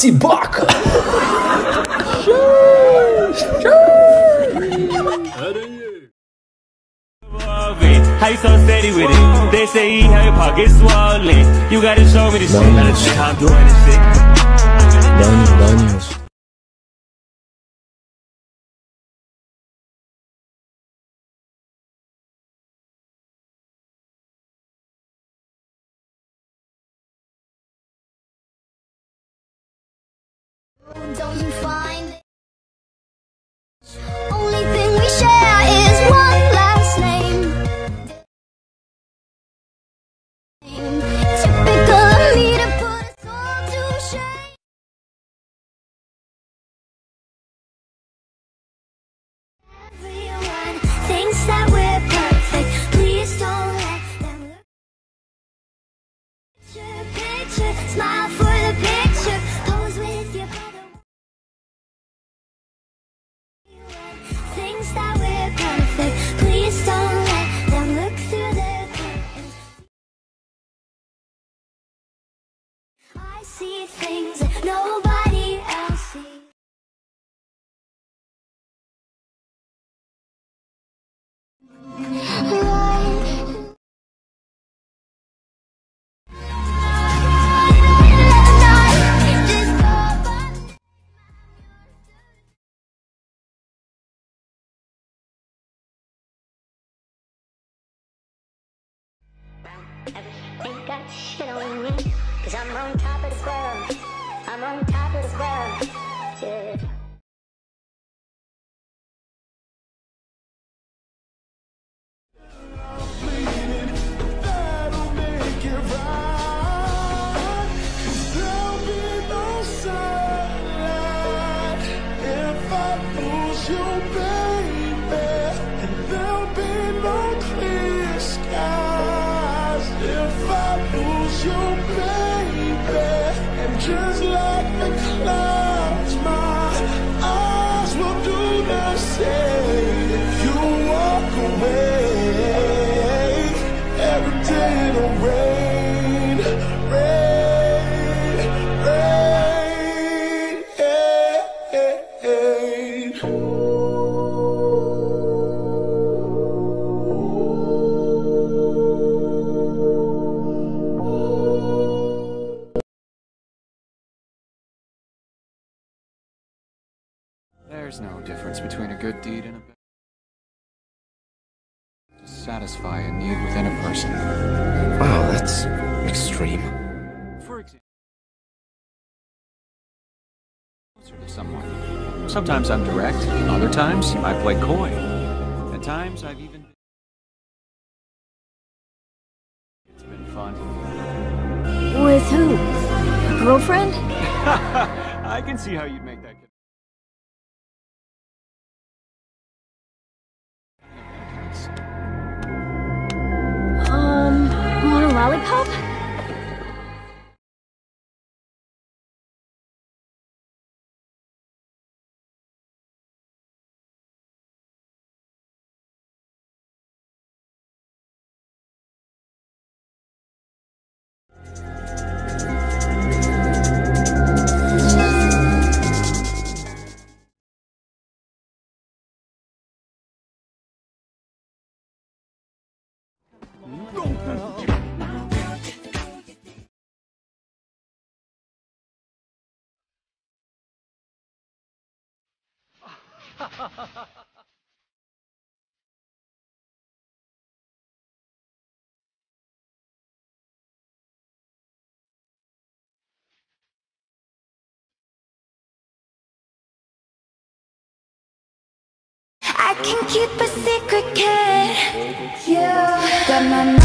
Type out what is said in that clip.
Sibaca! How you so steady with it? They say eat how your pockets swollen. You gotta show me the shit. Think I'm doing this shit. Learning, learning Don't you find see things that nobody else sees. Ain't got shit on me, I'm on top of the world. I'm on top of the world. Yeah. There's no difference between a good deed and a bad. To satisfy a need within a person. Wow, that's extreme. For example, closer to someone. Sometimes I'm direct. Other times I play coy. At times I've even. It's been fun. With who? A girlfriend? I can see how you'd lollipop? I can keep a secret, kid. You got my